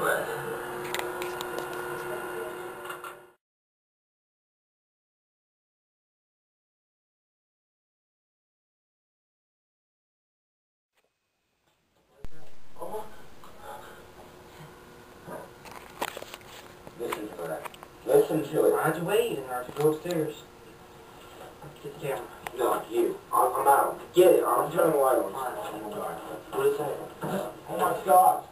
wet. It was. Listen to that. Listen to it. Why'd you wait or to go upstairs? Get the camera. No, you. I'm, I'm out. Get it. I'm turning the light on. What it say? Oh my god.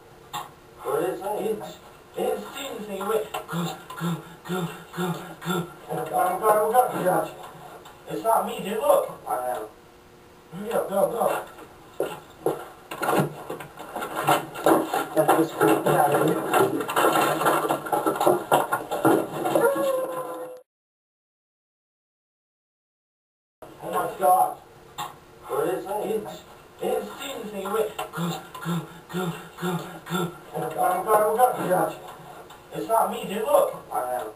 What it say? It's, it's and wait. Go, go, go, go, go. Oh god, oh god, oh god. I got you. It's not me, dude. Look. I am. Hurry up, go, go. That's this cool. Get out of here. Oh my God. What did it? It's, it's Jesus and you. Go, go, go, go, go. Oh god, oh god, oh god. Got you. It's not me, dude. Look. I am.